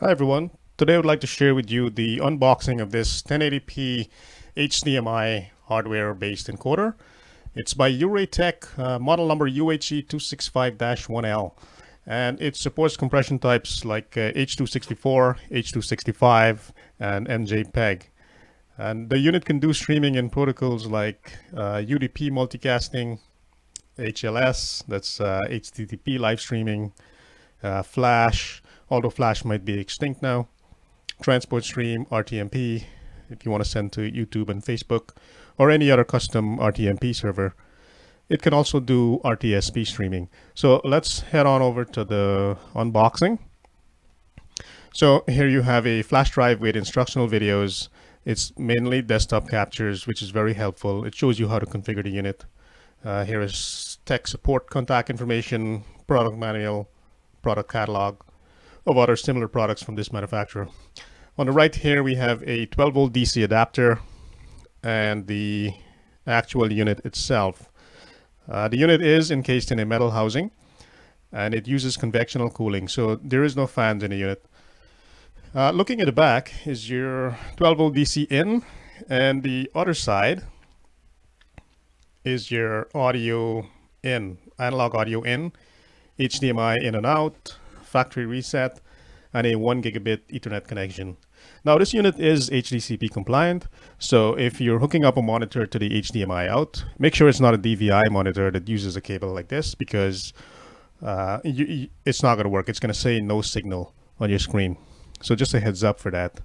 Hi everyone. Today I would like to share with you the unboxing of this 1080p HDMI hardware-based encoder. It's by URayTech, uh, model number UHE265-1L. And it supports compression types like uh, H264, H265, and MJPEG. And the unit can do streaming in protocols like uh, UDP multicasting, HLS, that's HTTP uh, live streaming, uh, Flash, although Flash might be extinct now. Transport Stream, RTMP, if you want to send to YouTube and Facebook, or any other custom RTMP server. It can also do RTSP streaming. So let's head on over to the unboxing. So here you have a flash drive with instructional videos. It's mainly desktop captures, which is very helpful. It shows you how to configure the unit. Uh, here is tech support contact information, product manual, product catalog, of other similar products from this manufacturer. On the right here, we have a 12 volt DC adapter and the actual unit itself. Uh, the unit is encased in a metal housing and it uses convectional cooling. So there is no fans in the unit. Uh, looking at the back is your 12 volt DC in and the other side is your audio in, analog audio in, HDMI in and out, factory reset, and a 1 gigabit Ethernet connection. Now this unit is HDCP compliant, so if you're hooking up a monitor to the HDMI out, make sure it's not a DVI monitor that uses a cable like this because uh, you, you, it's not going to work. It's going to say no signal on your screen. So just a heads up for that.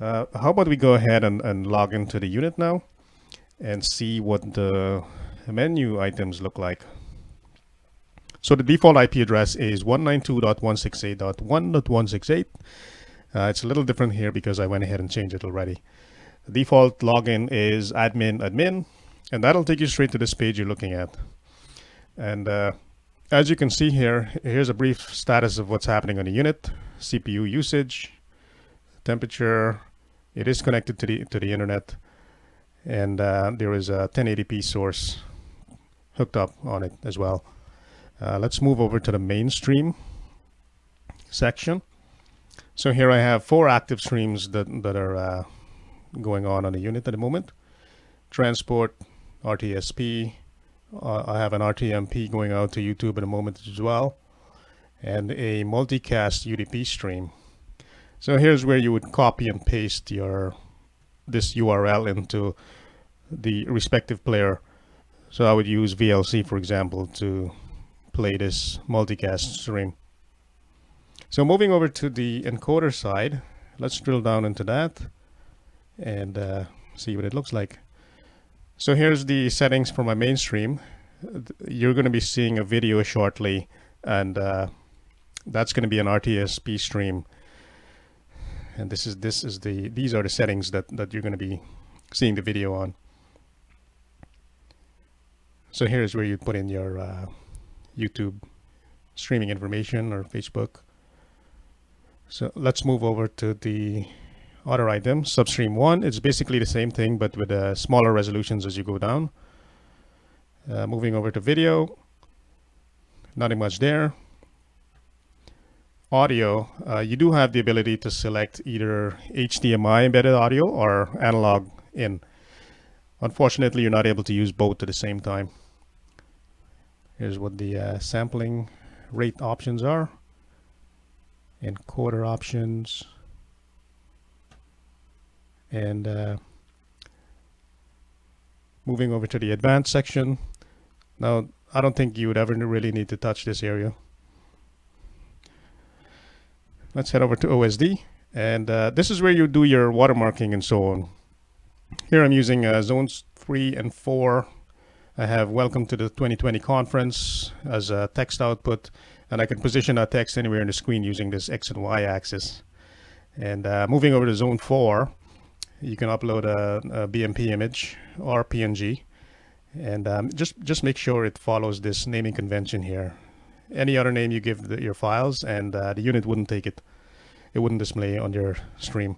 Uh, how about we go ahead and, and log into the unit now and see what the menu items look like. So the default IP address is 192.168.1.168. Uh, it's a little different here because I went ahead and changed it already. The default login is admin admin, and that'll take you straight to this page you're looking at. And uh, as you can see here, here's a brief status of what's happening on the unit, CPU usage, temperature, it is connected to the, to the internet, and uh, there is a 1080p source hooked up on it as well. Uh, let's move over to the mainstream section. So here I have four active streams that, that are uh, going on on the unit at the moment. Transport, RTSP, uh, I have an RTMP going out to YouTube in a moment as well, and a multicast UDP stream. So here's where you would copy and paste your this URL into the respective player. So I would use VLC, for example, to play this multicast stream. So moving over to the encoder side, let's drill down into that and uh, see what it looks like. So here's the settings for my mainstream. You're going to be seeing a video shortly and uh, that's going to be an RTSP stream. And this is this is the these are the settings that that you're going to be seeing the video on. So here's where you put in your uh, YouTube streaming information or Facebook. So let's move over to the other item, Substream 1. It's basically the same thing, but with uh, smaller resolutions as you go down. Uh, moving over to video, nothing much there. Audio, uh, you do have the ability to select either HDMI embedded audio or analog in. Unfortunately, you're not able to use both at the same time. Here's what the uh, sampling rate options are. Encoder options. And uh, moving over to the advanced section. Now, I don't think you would ever really need to touch this area. Let's head over to OSD. And uh, this is where you do your watermarking and so on. Here I'm using uh, zones 3 and 4 I have welcome to the 2020 conference as a text output, and I can position that text anywhere in the screen using this X and Y axis. And uh, moving over to zone four, you can upload a, a BMP image or PNG. And um, just, just make sure it follows this naming convention here. Any other name you give the, your files and uh, the unit wouldn't take it. It wouldn't display on your stream.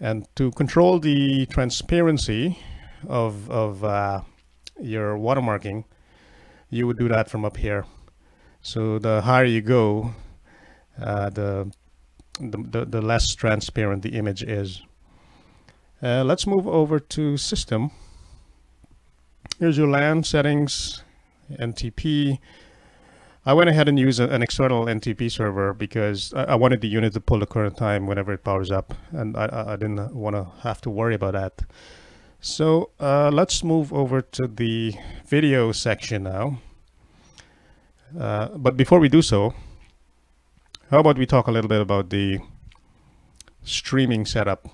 And to control the transparency of, of uh, your watermarking, you would do that from up here. So the higher you go, uh, the the, the, less transparent the image is. Uh, let's move over to system. Here's your LAN settings, NTP. I went ahead and used an external NTP server because I, I, wanted the unit to pull the current time whenever it powers up, and I, I didn't want to have to worry about that. So uh, let's move over to the video section now. Uh, but before we do so, how about we talk a little bit about the streaming setup.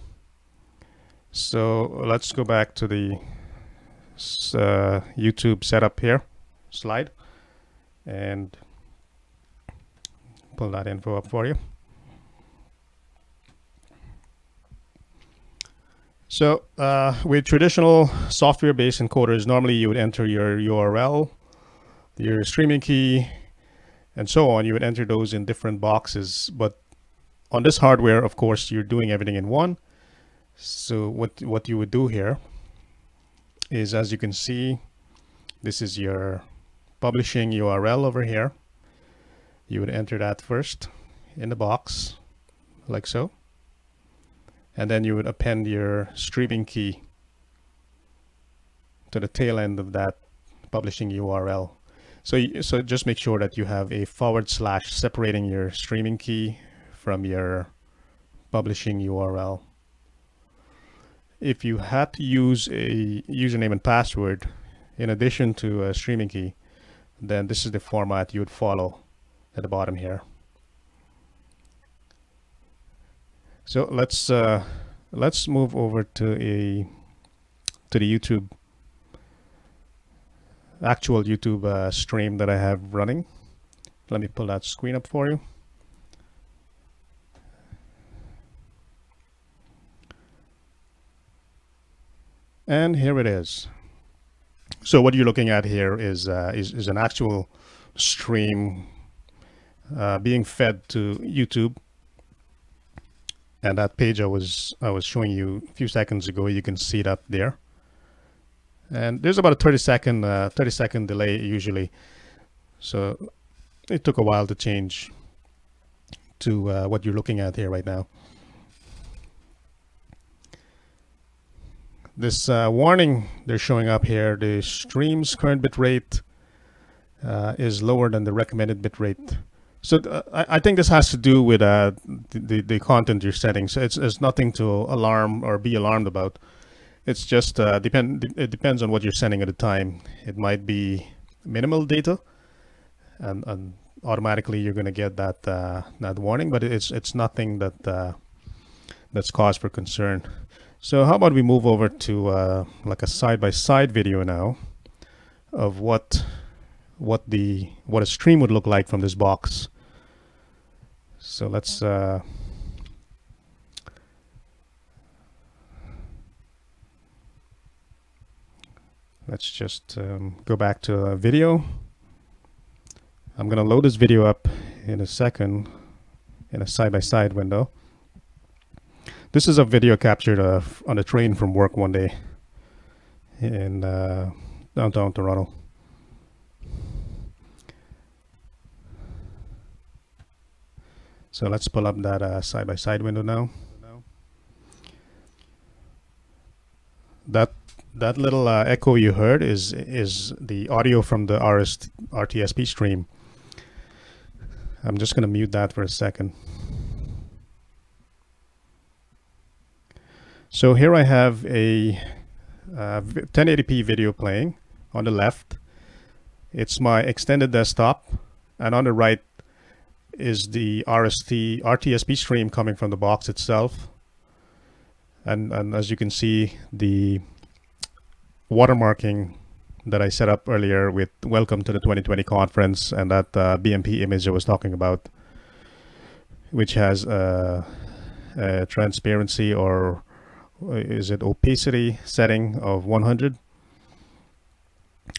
So let's go back to the uh, YouTube setup here slide and pull that info up for you. So uh, with traditional software-based encoders, normally you would enter your URL, your streaming key, and so on. You would enter those in different boxes. But on this hardware, of course, you're doing everything in one. So what, what you would do here is, as you can see, this is your publishing URL over here. You would enter that first in the box, like so. And then you would append your streaming key to the tail end of that publishing URL. So, so just make sure that you have a forward slash separating your streaming key from your publishing URL. If you had to use a username and password in addition to a streaming key, then this is the format you would follow at the bottom here. So let's uh, let's move over to a to the YouTube actual YouTube uh, stream that I have running. Let me pull that screen up for you. And here it is. So what you're looking at here is uh, is, is, an actual stream uh, being fed to YouTube. And that page I was I was showing you a few seconds ago, you can see that there. And there's about a 30 second uh, 30 second delay usually. So it took a while to change to uh, what you're looking at here right now. This uh, warning they're showing up here the stream's current bitrate uh, is lower than the recommended bitrate so uh, I, think this has to do with uh, the, the content you're setting so it's, it's nothing to alarm or be alarmed about it's just uh, depend. It depends on what you're sending at the time. It might be minimal data, and, and automatically you're going to get that uh, that warning. But it's it's nothing that uh, that's cause for concern. So how about we move over to like a side-by-side -side video now of what what the what a stream would look like from this box. So let's uh, let's just um, go back to a video. I'm going to load this video up in a second in a side-by-side -side window. This is a video captured uh, on a train from work one day in uh, downtown Toronto. So let's pull up that uh, side-by-side -side window now. That that little uh, echo you heard is is the audio from the RS, RTSP stream. I'm just going to mute that for a second. So here I have a uh, 1080p video playing on the left. It's my extended desktop and on the right is the RST RTSP stream coming from the box itself. And, and as you can see, the watermarking that I set up earlier with welcome to the 2020 conference and that uh, BMP image I was talking about, which has uh, a transparency or uh, is it opacity setting of 100.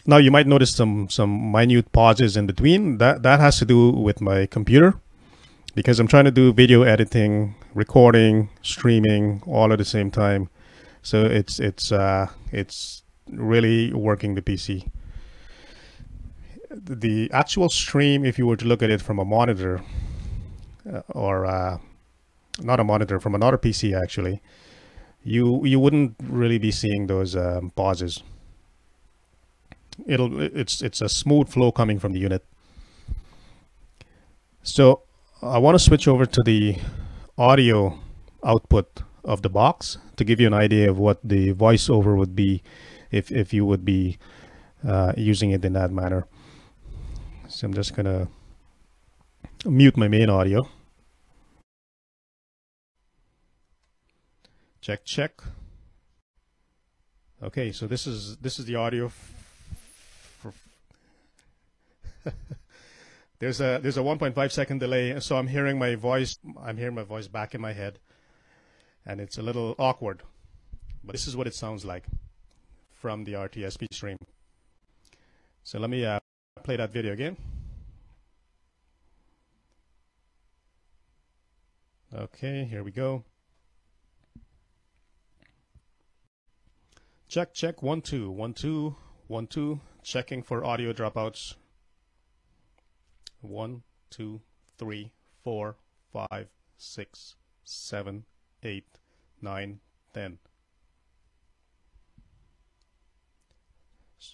Now you might notice some some minute pauses in between. That that has to do with my computer because I'm trying to do video editing, recording, streaming all at the same time. So it's it's uh, it's really working the PC. The actual stream, if you were to look at it from a monitor uh, or uh, not a monitor, from another PC actually, you you wouldn't really be seeing those um, pauses. It'll it's it's a smooth flow coming from the unit. So I want to switch over to the audio output of the box to give you an idea of what the voiceover would be if, if you would be uh, using it in that manner. So I'm just gonna mute my main audio. Check, check. Okay, so this is this is the audio. there's a there's a 1.5 second delay, so I'm hearing my voice. I'm hearing my voice back in my head, and it's a little awkward. But this is what it sounds like from the RTSP stream. So let me uh, play that video again. Okay, here we go. Check, check, one, two, one, two, one, two. Checking for audio dropouts. One, two, three, four, five, six, seven, eight, nine, ten.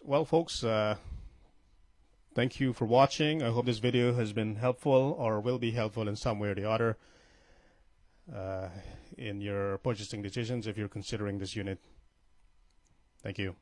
Well, folks, uh, thank you for watching. I hope this video has been helpful or will be helpful in some way or the other uh, in your purchasing decisions if you're considering this unit. Thank you.